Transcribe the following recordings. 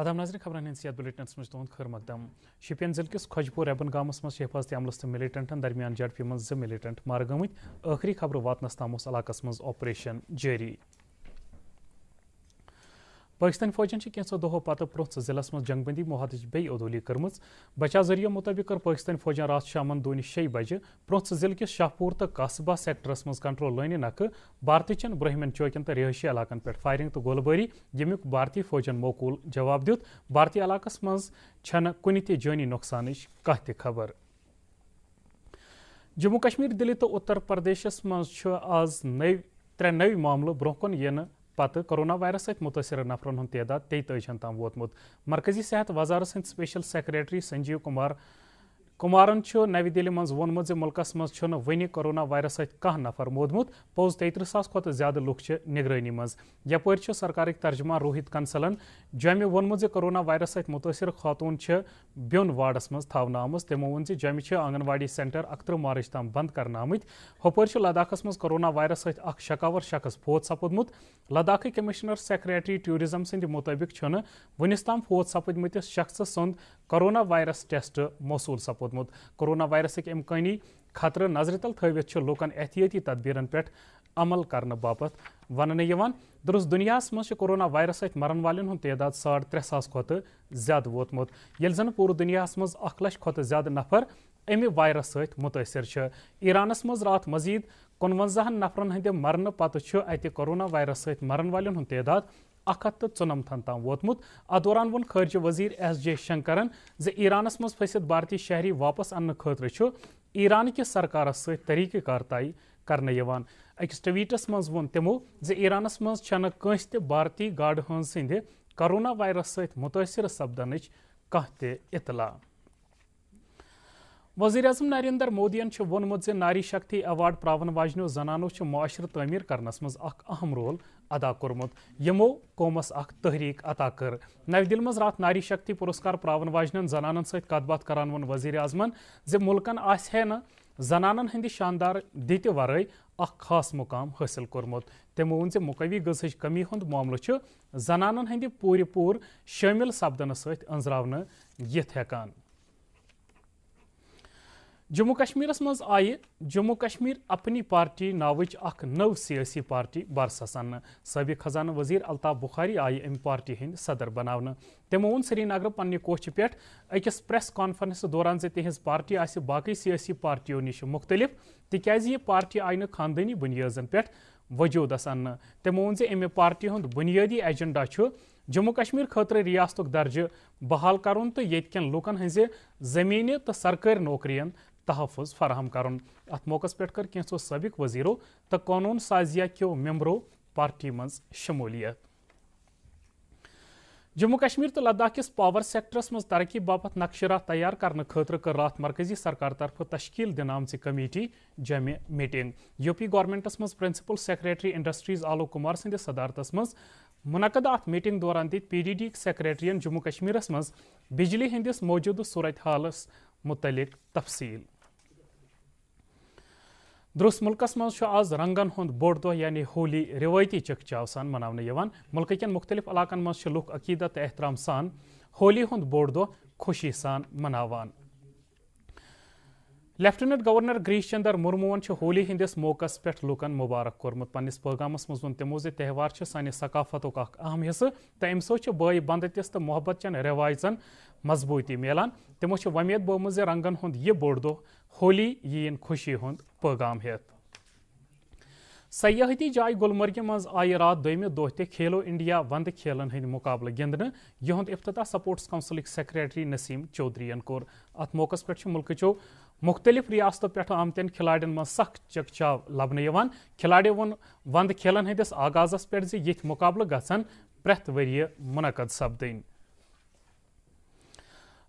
आदाम नाजर खबर हंसियत बुलेटिन मे तुंद खर मकदम शिपियन ज़िले किस खजपुर रेबन गामस मे हिफाजती अमलस तो मिलिटेंटन दरमियान जडपी मे जो मिलिटेंट मार गमत खबर वातनस ताम इलाक मज ऑपरेशन जारी पाकिस्तान फौजन कैंसो दो पत् प्रोथ जिलस मज जंगबंदी मुहदच बे कर्म बचा ज़रिया मुताबिक कर पाकिस्तान फौजन रात शामन दोन शे बजे प्रोथ ज़िले किस शाहपुर तो कस्बा सेक्टरस मज कंट्रोल लाइन नख भारतीय चन ब्रहमन चौकन तो रिहायशी इलाकन पे फायरिंग तो गोलबारी यमुक भारतीय फौजन मौकूल जवाब दित भारतीय इलाकस मज छन कुन जानी नुकसान कह खबर जम्मू कश्मीर दिल्ली तो उत्तर प्रदेश मज आज नव त्रे नव मामल ब्रोह इन पत् कोरोना वायरस सत नफरन हूँ तदाद तेईतन तम वोतमुत मरकजी सेहत वजारत स्पेशल सेक्रेटरी संजीव कुमार कुमारन नवी दिल्ली मज वोनमुत ज मुल्कस मज वन कोरोना वायरस सत कह नफर मोदमुत पोज तेतर सास खुद ज़्यादा लुख निगरानी मज यपर सरकार रोहित कंसलन जमि वोनमुत कोरोना वायरस सत मुतासर खातून ब्योन वार्डस मज थावन आम तमो वोन जमि आंगनवाड़ी सेंटर अख्तर मार्च तम बंद कर आमत हपर लद्दाखस मज कोरोना वायरस सत शकावर शख्स फोत सपुदमुत लद्दाख कमिश्नर सेक्रेटरी टूरिज़्म सद मुताबिक वनिस तम फोत सपदमत शख्स सुंद कोरोना वायरस टेस्ट मौसूल सपुद वोतमुत कोरोना वायरस इम्कानी खतर नज़र तल थवित लूकन एहतियाती तदबीरन पे अमल कर बापत। वन दुरुस दुनिया मज कोरोना वायरस सत मरन वाले तदाद साढ़ त्रे सास खुद ज़्यादा वोतमुत। ये जन पूरे दुनिया मज अख लक्ष खुद ज़्यादा नफर अमि वायरस सत मुतासर ईरानस मज रात मजीद कुनवंजाहन नफरन हंद मरन पत् अत कोरोना वायरस सत मरन वाले तदाद अख हथ तो चुनमथन तम वोतमुत अत दौरान वोन खर्ज वज़ीर एस जे शंकरन ज ईरानस फसित भारतीय शहरी वापस अन्न खतर ईरान कि सरकार सरीक़ कार तय कर अकिस ट्वीटस मज वो तमो ज ईरानस कंस भारतीय गाड़ हंस सद कोरोना वायरस सत मुतासर सपदन कह इतला वज़ीर अजम नरेंद्र मोदियन वोनमुत नारी शक्ति अवार्ड प्रावन वाजनो जनानो माशर तमीर मज अहम रोल अदा कोर्मुत यमो कौमस अख तहरीक अता कर। नव दिल मज रात नारी शक्ति पुरस्कार प्रावन वाजन जनानन सत कत करान वन वज़ीर अजमन ज मुल्कन आसहे न, जनानन हंद शानदार दित वर अख खास मुकाम हासिल कोर्मुत तमो वोन ज मुकवी गजच कमी हंद मामल जनानन हंद पूर पूर शामिल सपदन सत अंजरावन यथ हेकान जम्मू कश्मीर मज आय जम्मू कश्मीर अपनी पार्टी नावच अख नव सियासी पार्टी बरसा सन सबक खजाना वज़ीर अल्ताफ बुखारी आय अम पार्टी हंद सदर बनावन तमो वोन श्रीनगर पन्ने कोच पे अकिस प्रेस कॉन्फ्रेंस दौरान जे तिहज पार्टी आ बाकी सियासी पार्टियों नश मुख्तलिफ़ तिकाज यह पार्टी आय खानदानी बुनियादन पे वजूदस अन्न तमो वोन अमे पार्टी हंद बुनियादी एजेंडा जम्मू कश्मीर खतर रियासत दर्ज बहाल कर तो ये लूकन हज ज़मीन तो सरकारी नौकरियन तहफ़ फराहम कर मौक पे कर कैंसो सबक वजीरों तो कानून साजिया क्यों मेम्बरों पार्टी मज शमूलियत जम्मू कश्मीर तो लद्दाख किस पावर सेक्टरस मज तरक्की बापत नक्शरा तैयार करने खतर कर रात मरकजी सरकार तरफ़ तश्कील दिन आम कमेटी जमे मीटिंग। यूपी गवर्नमेंटस मज principal secretary industries Alok Kumar सद सदारतस मज मुनद अत मीटिंग दौरान दित पी डी डी सेक्रेटरियन जम्मू कश्मीरस मज बिजली हंदिस मौजूद सूरत हालस मुतलिक तफसील। दुरुस मुल्कस मज आज रंगन हंद बोड़ दह यानी होली रिवायती चकचाव सान मनाने मुल्क कन मुख्तलिफ़ इलाकन मज लुक अकीदत एहतराम सान होली हंद बोड़ दह खुशी सान मनावान लेफ्टिनेंट गवर्नर गिरीश चंद्र मुर्मुवन होली हंदिस मौकस पे लूकन मुबारक कोर्मुत पन्निस पैगामस मज वोन तमो त्यौहार सान सकाफतुक अहम हिस्स तो अम सो बई बंदतिस तो मोहब्बत चन रवायजन मजबूती मिलान तमो वमेद बोमुत रंगन हंद यह बोड़ दो होली यीन खुशी हंद पैगाम हेत सयाहती जाय गुलमर्ग मज रात दोमे दह ते खेलो इंडिया वंद खेलन हंद मुकाबले गिंदन यहद इफ्तः स्पोर्ट्स काउंसिल सेक्रेटरी नसीम चौधरीन कोर अत मौकस पे मुल्क मुख्तलिफ़ रियासतों पे आमतन खिलाड़ियों मज सख्त चकचाव लबन खिलाड़ियों वो वंद खेलन हंदिस आगाजस पे ये मुकाबल गसन प्रेथ वरिय मुनद सपदन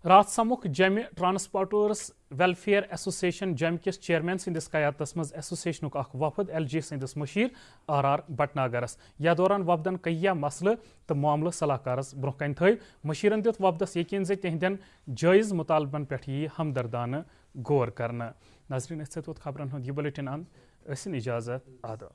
रात समुख जमि ट्रांसपोर्टर्स वेलफेयर एसोसिएशन जम किस चेयरमैन सदस क्यादत मज एसोसिएशन वफद एल जी सदस मशीर आर आर भटनागरस। या दौरान वफदन कहिया मसल तो मामल सलाहकारस ब्रोह कन थव मशीरन दित वफदस यकीन जे तिहदन जायज़ मुतालबन पे यी हमदर्दान गौर कर नजरीन खबरन हूँ यह बुलेटिन अंद इजाज़त, आदाब।